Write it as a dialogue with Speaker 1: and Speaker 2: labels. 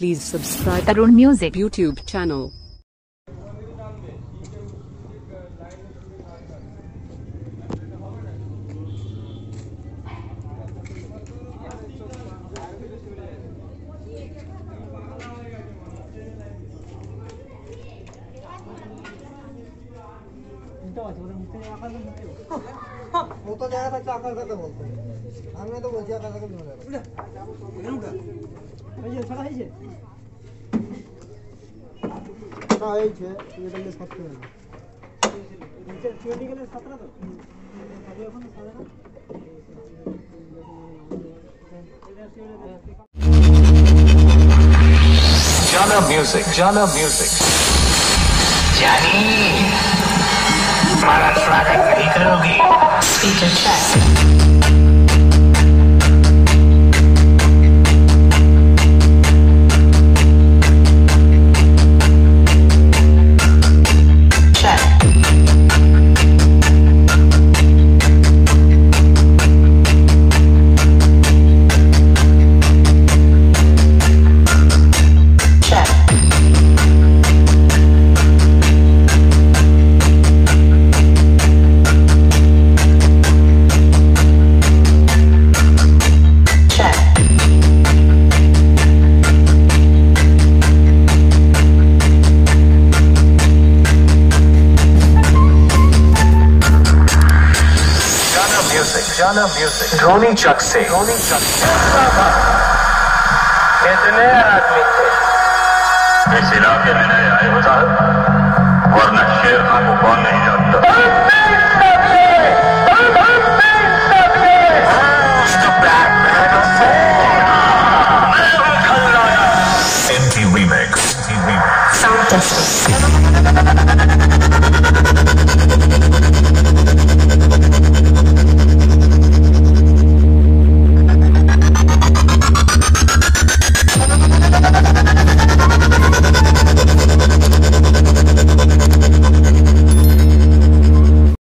Speaker 1: Please subscribe
Speaker 2: Arun music
Speaker 1: YouTube channel
Speaker 3: तो आज तो बोलते हैं। থাকলে আকার কথা বলতো আমি তো বলছি আকার কথা বলে না হয়েছে এটা নিয়ে সাত করে
Speaker 4: Jana Music, Jana Music.
Speaker 5: जानी हमारा स्वागत नहीं करोगी feature check
Speaker 4: Music, Jana Music. Dhoni Chak se. Dhoni Chak se.
Speaker 5: कितने आदमी थे
Speaker 6: इस इलाके में नए आए हो साहब वरना शेर खान को कौन नहीं जानता
Speaker 4: MP Remix. MP Remix.
Speaker 5: Sound test